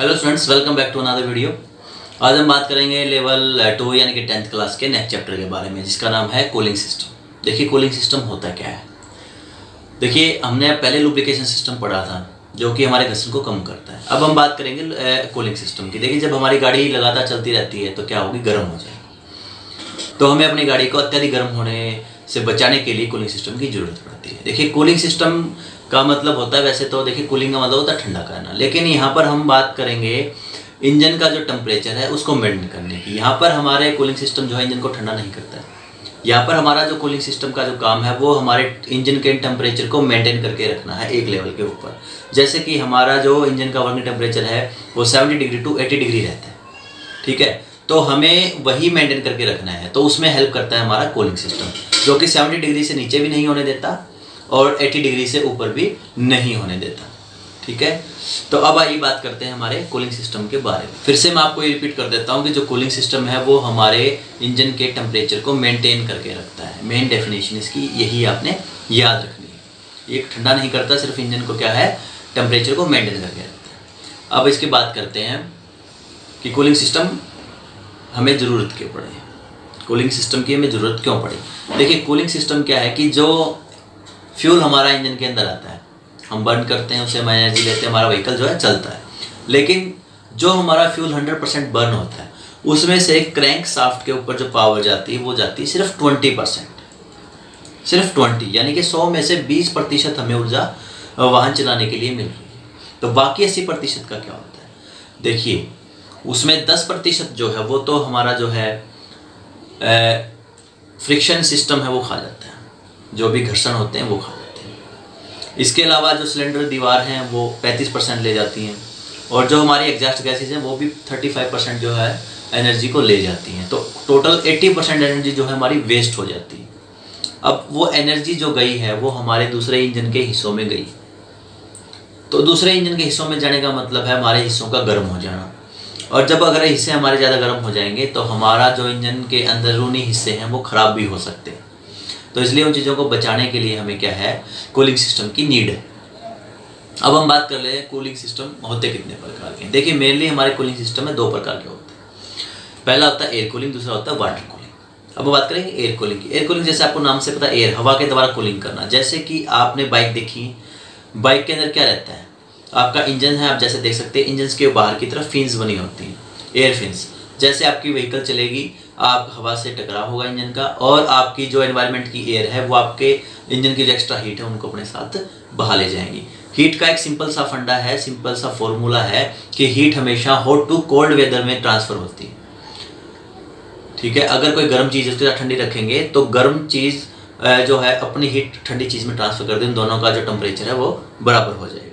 Hello students welcome back to another video आज हम बात करेंगे लेवल टू यानी कि टेंथ क्लास के नेक्स्ट चैप्टर के बारे में, जिसका नाम है कूलिंग सिस्टम देखिए कूलिंग सिस्टम होता क्या है? देखिए, हमने पहले लुब्रिकेशन सिस्टम पढ़ा था, जो कि हमारे घर्षण को कम करता है। अब हम बात करेंगे कूलिंग सिस्टम की। देखिए, जब हमारी गाड़ी लगातार चलती रहती है तो क्या होगी? गर्म हो जाएगी। तो हमें अपनी गाड़ी को अत्यधिक गर्म होने से बचाने के लिए कूलिंग सिस्टम की ज़रूरत पड़ती है। देखिए कूलिंग सिस्टम का मतलब होता है, वैसे तो देखिए कूलिंग का मतलब होता है ठंडा करना। लेकिन यहाँ पर हम बात करेंगे, इंजन का जो टेम्परेचर है, उसको मेंटेन करने की। यहाँ पर हमारे कूलिंग सिस्टम जो है, इंजन को ठंडा नहीं करता है। यहाँ पर हमारा जो कूलिंग सिस्टम का जो काम है, वो हमारे इंजन के टेम्परेचर को मेंटेन करके रखना है, एक लेवल के ऊपर। जैसे कि हमारा जो इंजन का वर्किंग टेम्परेचर है, वो seventy degree to eighty degree रहता है। ठीक है? तो हमें वही मेंटेन करके रखना है। तो उसमें हेल्प करता है हमारा कूलिंग सिस्टम जो कि सेवेंटी डिग्री से नीचे भी नहीं होने देता और 80 डिग्री से ऊपर भी नहीं होने देता। ठीक है? तो अब आइए बात करते हैं हमारे कूलिंग सिस्टम के बारे में। फिर से मैं आपको ये रिपीट कर देता हूँ कि जो कूलिंग सिस्टम है, वो हमारे इंजन के टेम्परेचर को मेंटेन करके रखता है। मेन डेफिनेशन इसकी यही आपने याद रखनी है। ये ठंडा नहीं करता, सिर्फ़ इंजन को क्या है? टेम्परेचर को मेंटेन करके रखता है। अब इसकी बात करते हैं कि कूलिंग सिस्टम हमें ज़रूरत क्यों पड़े? कूलिंग सिस्टम की हमें ज़रूरत क्यों पड़ी? देखिए कूलिंग सिस्टम क्या है कि जो फ्यूल हमारा इंजन के अंदर आता है। हम बर्न करते हैं, उसे हम एनर्जी लेते हैं, हमारा व्हीकल जो है चलता है। लेकिन जो हमारा फ्यूल हंड्रेड परसेंट बर्न होता है, उसमें से क्रैंक साफ्ट के ऊपर जो पावर जाती है, वो जाती है सिर्फ़ ट्वेंटी परसेंट। सिर्फ़ ट्वेंटी, यानी कि सौ में से बीस प्रतिशत हमें ऊर्जा वाहन चलाने के लिए मिल रही है। तो बाकी अस्सी प्रतिशत का क्या होता है? देखिए, उसमें दस प्रतिशत जो है, वो तो हमारा जो है फ्रिक्शन सिस्टम है, वो खा जाता है। जो भी घर्षण होते हैं, वो खा जाते हैं। इसके अलावा जो सिलेंडर दीवार हैं, वो 35 परसेंट ले जाती हैं। और जो हमारी एग्जॉस्ट गैसेज हैं, वो भी 35 परसेंट जो है एनर्जी को ले जाती हैं। तो टोटल 80 परसेंट एनर्जी जो है, हमारी वेस्ट हो जाती है। अब वो एनर्जी जो गई है, वो हमारे दूसरे इंजन के हिस्सों में गई। तो दूसरे इंजन के हिस्सों में जाने का मतलब है, हमारे हिस्सों का गर्म हो जाना। और जब अगर हिस्से हमारे ज़्यादा गर्म हो जाएँगे तो हमारा जो इंजन के अंदरूनी हिस्से हैं, वो ख़राब भी हो सकते हैं। तो इसलिए उन चीज़ों को बचाने के लिए हमें क्या है? कूलिंग सिस्टम की नीड है। अब हम बात कर ले कूलिंग सिस्टम होते कितने प्रकार के देखिए मेनली हमारे कूलिंग सिस्टम में दो प्रकार के होते हैं। पहला होता है एयर कूलिंग दूसरा होता है वाटर कूलिंग अब बात करेंगे एयर कूलिंग की। एयर कूलिंग जैसे आपको नाम से पता है एयर हवा के द्वारा कूलिंग करना। जैसे कि आपने बाइक देखी बाइक के अंदर क्या रहता है? आपका इंजन है, आप जैसे देख सकते हैं इंजन के बाहर की तरफ़ फिन्स बनी होती हैं एयर फिन्स जैसे आपकी व्हीकल चलेगी आप हवा से टकराव होगा इंजन का और आपकी जो एनवायरनमेंट की एयर है, वो आपके इंजन की जो एक्स्ट्रा हीट है, उनको अपने साथ बहा ले जाएँगी। हीट का एक सिंपल सा फंडा है सिंपल सा फॉर्मूला है कि हीट हमेशा हॉट टू कोल्ड वेदर में ट्रांसफ़र होती है। ठीक है? अगर कोई गर्म चीज़ उसके साथ ठंडी रखेंगे तो गर्म चीज़ जो है, अपनी हीट ठंडी चीज़ में ट्रांसफ़र कर दें दोनों का जो टेम्परेचर है, वो बराबर हो जाएगा।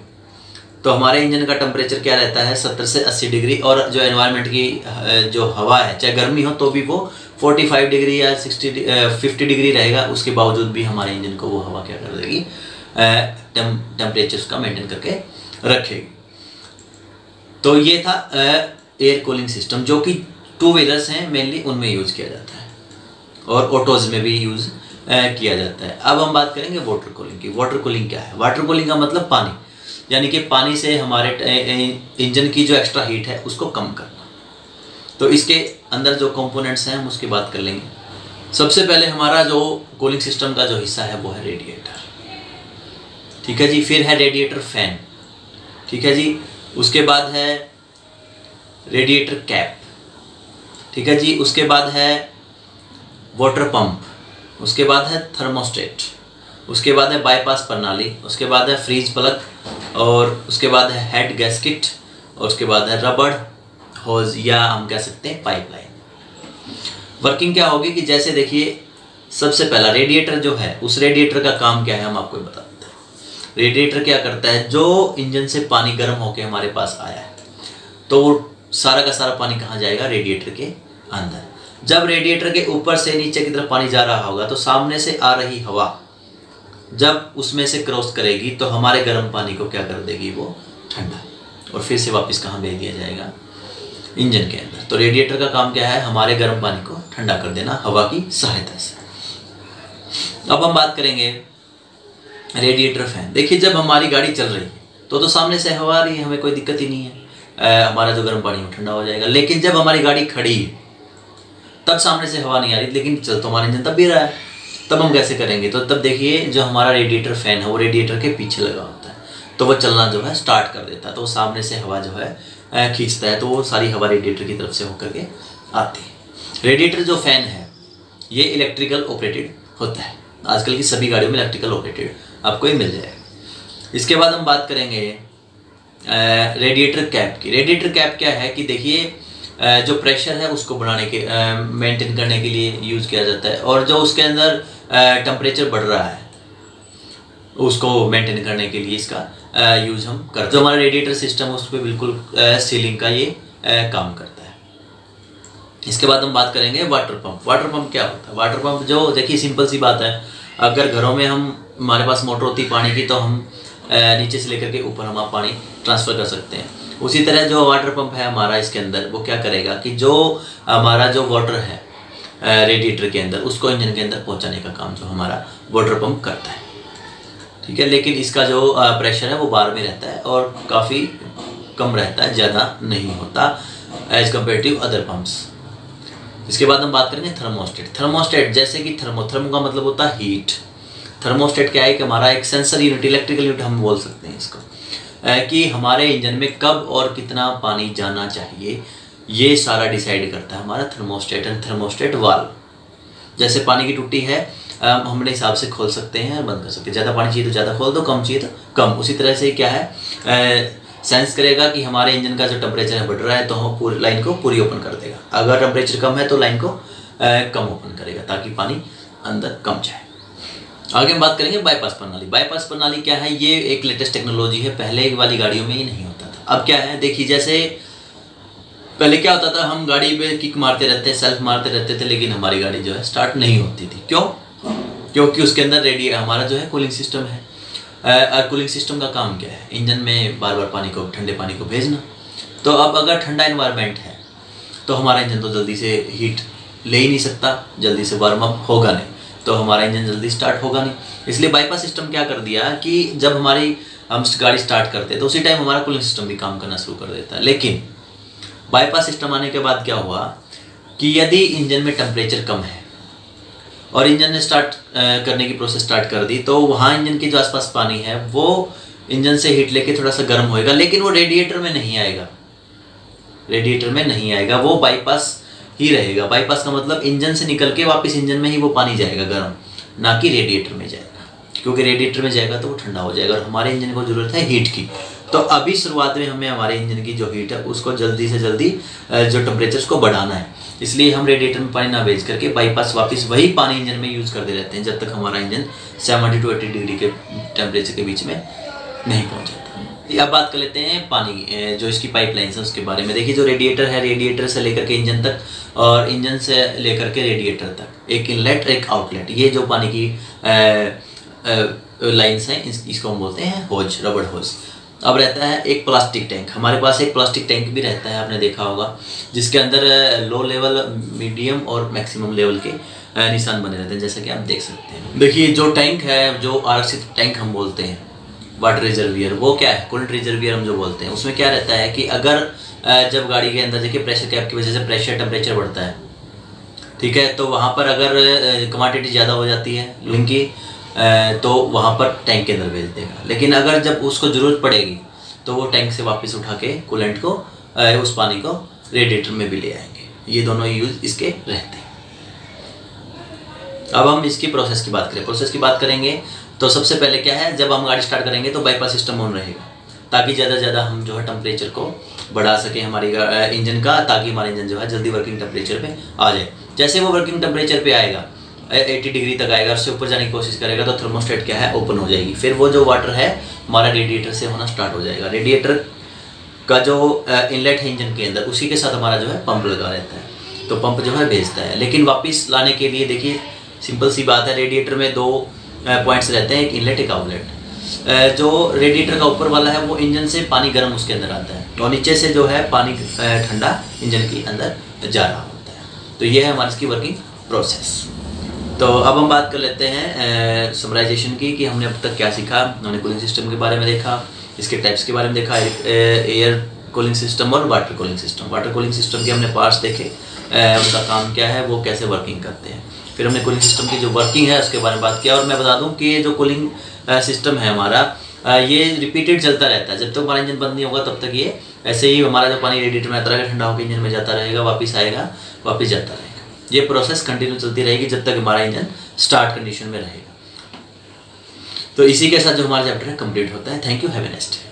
तो हमारे इंजन का टेम्परेचर क्या रहता है? सत्तर से अस्सी डिग्री और जो एनवायरनमेंट की जो हवा है, चाहे गर्मी हो तो भी वो फोर्टी फाइव डिग्री या सिक्सटी फिफ्टी डिग्री रहेगा। उसके बावजूद भी हमारे इंजन को वो हवा क्या कर देगी? टेम्परेचर उसका मेंटेन करके रखेगी। तो ये था एयर कूलिंग सिस्टम जो कि टू व्हीलर्स हैं मेनली उनमें यूज़ किया जाता है और ऑटोज़ में भी यूज़ किया जाता है। अब हम बात करेंगे वाटर कूलिंग की। वाटर कूलिंग क्या है? वाटर कूलिंग का मतलब पानी। यानी कि पानी से हमारे इंजन की जो एक्स्ट्रा हीट है, उसको कम करना। तो इसके अंदर जो कंपोनेंट्स हैं, हम उसकी बात कर लेंगे। सबसे पहले हमारा जो कूलिंग सिस्टम का जो हिस्सा है, वो है रेडिएटर ठीक है जी? फिर है रेडिएटर फ़ैन ठीक है जी? उसके बाद है रेडिएटर कैप ठीक है जी? उसके बाद है वाटर पंप उसके बाद है थर्मोस्टेट उसके बाद है बाईपास प्रणाली, उसके बाद है फ्रीज प्लग और उसके बाद है हेड गैसकिट और उसके बाद है रबड़ होज या हम कह सकते हैं पाइपलाइन वर्किंग क्या होगी कि जैसे देखिए, सबसे पहला रेडिएटर जो है, उस रेडिएटर का काम क्या है हम आपको बता देते हैं. रेडिएटर क्या करता है? जो इंजन से पानी गर्म होकर हमारे पास आया है तो वो सारा का सारा पानी कहाँ जाएगा? रेडिएटर के अंदर. जब रेडिएटर के ऊपर से नीचे की तरफ़ पानी जा रहा होगा तो सामने से आ रही हवा जब उसमें से क्रॉस करेगी तो हमारे गर्म पानी को क्या कर देगी वो? ठंडा। और फिर से वापस कहाँ भेज दिया जाएगा? इंजन के अंदर। तो रेडिएटर का काम क्या है? हमारे गर्म पानी को ठंडा कर देना हवा की सहायता से। अब हम बात करेंगे रेडिएटर फ़ैन देखिए जब हमारी गाड़ी चल रही है तो तो सामने से हवा आ रही है हमें कोई दिक्कत ही नहीं है। आ, हमारा जो गर्म पानी वो ठंडा हो जाएगा। लेकिन जब हमारी गाड़ी खड़ी है तब सामने से हवा नहीं आ रही लेकिन चल तो हमारा इंजन तब भी रहा है। तब हम कैसे करेंगे? तो तब देखिए, जो हमारा रेडिएटर फ़ैन है, वो रेडिएटर के पीछे लगा होता है। तो वो चलना जो है स्टार्ट कर देता है। तो सामने से हवा जो है खींचता है। तो वो सारी हवा रेडिएटर की तरफ़ से होकर के आती है। रेडिएटर जो फ़ैन है, ये इलेक्ट्रिकल ऑपरेटेड होता है। आजकल की सभी गाड़ियों में इलेक्ट्रिकल ऑपरेटेड आपको ही मिल जाएगा। इसके बाद हम बात करेंगे रेडिएटर कैप की। रेडिएटर कैप क्या है कि देखिए जो प्रेशर है, उसको बढ़ाने के मेंटेन करने के लिए यूज़ किया जाता है। और जो उसके अंदर टेम्परेचर बढ़ रहा है। उसको मेंटेन करने के लिए इसका यूज़ हम कर जो हमारा रेडिएटर सिस्टम है, उस पर बिल्कुल सीलिंग का ये काम करता है। इसके बाद हम बात करेंगे वाटर पंप वाटर पंप क्या होता है? वाटर पंप जो, देखिए सिंपल सी बात है। अगर घरों में हम, हमारे पास मोटर होती पानी की तो हम नीचे से लेकर के ऊपर हम आप पानी ट्रांसफ़र कर सकते हैं। उसी तरह जो वाटर पंप है हमारा इसके अंदर, वो क्या करेगा कि जो हमारा जो वाटर है रेडिएटर के अंदर, उसको इंजन के अंदर पहुँचाने का काम जो हमारा वाटर पंप करता है। ठीक है? लेकिन इसका जो प्रेशर है, वो बार में रहता है और काफ़ी कम रहता है, ज़्यादा नहीं होता एज कम्पेटिव अदर पम्प्स इसके बाद हम बात करेंगे थर्मोस्टेट थर्मोस्टेट जैसे कि थर्मो थर्मो का मतलब होता है हीट थर्मोस्टेट क्या है कि हमारा एक सेंसर यूनिट इलेक्ट्रिकल यूनिट हम बोल सकते हैं इसको। कि हमारे इंजन में कब और कितना पानी जाना चाहिए ये सारा डिसाइड करता है हमारा थर्मोस्टेट एंड थर्मोस्टेट वाल जैसे पानी की टूटी है अपने हिसाब से खोल सकते हैं और बंद कर सकते हैं। ज़्यादा पानी चाहिए तो ज़्यादा खोल दो, कम चाहिए तो कम। उसी तरह से क्या है सेंस करेगा कि हमारे इंजन का जो टेम्परेचर है, बढ़ रहा है तो हम पूरी लाइन को पूरी ओपन कर देगा। अगर टेम्परेचर कम है तो लाइन को कम ओपन करेगा, ताकि पानी अंदर कम जाए। आगे हम बात करेंगे बाईपास प्रणाली। बाईपास प्रणाली क्या है? ये एक लेटेस्ट टेक्नोलॉजी है, पहले वाली गाड़ियों में ये नहीं होता था। अब क्या है, देखिए, जैसे पहले क्या होता था, हम गाड़ी पे किक मारते रहते सेल्फ मारते रहते थे, लेकिन हमारी गाड़ी जो है स्टार्ट नहीं होती थी। क्यों? क्योंकि उसके अंदर रेडी हमारा जो है कूलिंग सिस्टम है। कूलिंग सिस्टम का काम क्या है? इंजन में बार बार पानी को, ठंडे पानी को भेजना। तो अब अगर ठंडा इन्वायरमेंट है तो हमारा इंजन तो जल्दी से हीट ले ही नहीं सकता, जल्दी से वार्म अप होगा नहीं। तो हमारा इंजन जल्दी स्टार्ट होगा नहीं। इसलिए बाईपास सिस्टम क्या कर दिया कि जब हमारी, हम गाड़ी स्टार्ट करते तो उसी टाइम हमारा कूलिंग सिस्टम भी काम करना शुरू कर देता है। लेकिन बाईपास सिस्टम आने के बाद क्या हुआ कि यदि इंजन में टेम्परेचर कम है और इंजन ने स्टार्ट करने की प्रोसेस स्टार्ट कर दी तो वहाँ इंजन के जो आसपास पानी है, वो इंजन से हीट लेके थोड़ा सा गर्म होएगा, लेकिन वो रेडिएटर में नहीं आएगा। रेडिएटर में नहीं आएगा, वो बाईपास ही रहेगा। बाईपास का मतलब इंजन से निकल के वापस इंजन में ही वो पानी जाएगा गर्म, ना कि रेडिएटर में जाएगा। क्योंकि रेडिएटर में जाएगा तो वो ठंडा हो जाएगा और हमारे इंजन को ज़रूरत है हीट की। तो अभी शुरुआत में हमें हमारे इंजन की जो हीट है उसको जल्दी से जल्दी जो टेम्परेचर को बढ़ाना है। इसलिए हम रेडिएटर में पानी ना भेज करके बाईपास वापस वही पानी इंजन में यूज़ करते रहते हैं जब तक हमारा engine seventy two eighty degree के टेम्परेचर के बीच में नहीं पहुँच जाता। अब बात कर लेते हैं पानी जो इसकी पाइपलाइन है उसके बारे में। देखिए जो रेडिएटर है रेडिएटर से लेकर के इंजन तक और इंजन से लेकर के रेडिएटर तक एक इनलेट एक आउटलेट ये जो पानी की लाइन्स हैं इस, इसको हम बोलते हैं होज रबड़ होज अब रहता है एक प्लास्टिक टैंक। हमारे पास एक प्लास्टिक टैंक भी रहता है आपने देखा होगा जिसके अंदर लो लेवल मीडियम और मैक्सिमम लेवल के निशान बने रहते हैं जैसा कि आप देख सकते हैं। देखिए जो टैंक है जो आरक्षित टैंक हम बोलते हैं वाटर रिजर्वियर वो क्या है? कुल्ड रिजर्वियर हम जो बोलते हैं उसमें क्या रहता है कि अगर जब गाड़ी के अंदर देखिए प्रेशर कैप की वजह से प्रेशर टेम्परेचर बढ़ता है ठीक है? तो वहाँ पर अगर कमाडिटी ज़्यादा हो जाती है लिंक की तो वहाँ पर टैंक के अंदर भेज देगा। लेकिन अगर जब उसको ज़रूरत पड़ेगी तो वो टैंक से वापस उठा के कूलेंट को उस पानी को रेडिएटर में भी ले आएँगे। ये दोनों यूज़ इसके रहते हैं। अब हम इसकी प्रोसेस की बात करें। प्रोसेस की बात करेंगे तो सबसे पहले क्या है? जब हम गाड़ी स्टार्ट करेंगे तो बाईपास सिस्टम ऑन रहेगा। ताकि ज़्यादा से ज़्यादा हम जो है टेम्परेचर को बढ़ा सकें हमारी इंजन का, ताकि हमारा इंजन जो है जल्दी वर्किंग टेम्परेचर पे आ जाए। जैसे वो वर्किंग टेम्परेचर पे आएगा 80 डिग्री तक आएगा, उससे ऊपर जाने की कोशिश करेगा तो थर्मोस्टेट क्या है? ओपन हो जाएगी। फिर वो जो वाटर है, हमारा रेडिएटर से होना स्टार्ट हो जाएगा। रेडिएटर का जो इनलेट है इंजन के अंदर, उसी के साथ हमारा जो है पंप लगा रहता है। तो पंप जो है भेजता है। लेकिन वापस लाने के लिए देखिए सिंपल सी बात है रेडिएटर में दो पॉइंट्स रहते हैं, एक इनलेट एक आउटलेट जो रेडिएटर का ऊपर वाला है, वो इंजन से पानी गर्म उसके अंदर आता है। और नीचे से जो है पानी ठंडा इंजन के अंदर जा रहा होता है। तो ये है हमारी, इसकी वर्किंग प्रोसेस तो अब हम बात कर लेते हैं समराइजेशन की, कि हमने अब तक क्या सीखा हमने कूलिंग सिस्टम के बारे में देखा, इसके टाइप्स के बारे में देखा एयर कूलिंग सिस्टम और water cooling system water cooling system के हमने पार्ट्स देखे उनका काम क्या है, वो कैसे वर्किंग करते हैं। फिर हमने कूलिंग सिस्टम की जो वर्किंग है, उसके बारे में बात किया, और मैं बता दूँ कि ये जो कूलिंग सिस्टम है हमारा ये रिपीटेड चलता रहता है। जब तक हमारा इंजन बंद नहीं होगा, तब तक ये ऐसे ही हमारा जो पानी रेडिएटर में आता रहेगा, ठंडा होकर इंजन में जाता रहेगा, वापस आएगा, वापस जाता रहेगा। ये प्रोसेस कंटिन्यू चलती रहेगी जब तक हमारा इंजन स्टार्ट कंडीशन में रहेगा। तो इसी के साथ जो हमारा चैप्टर है कंप्लीट होता है। Thank you have a next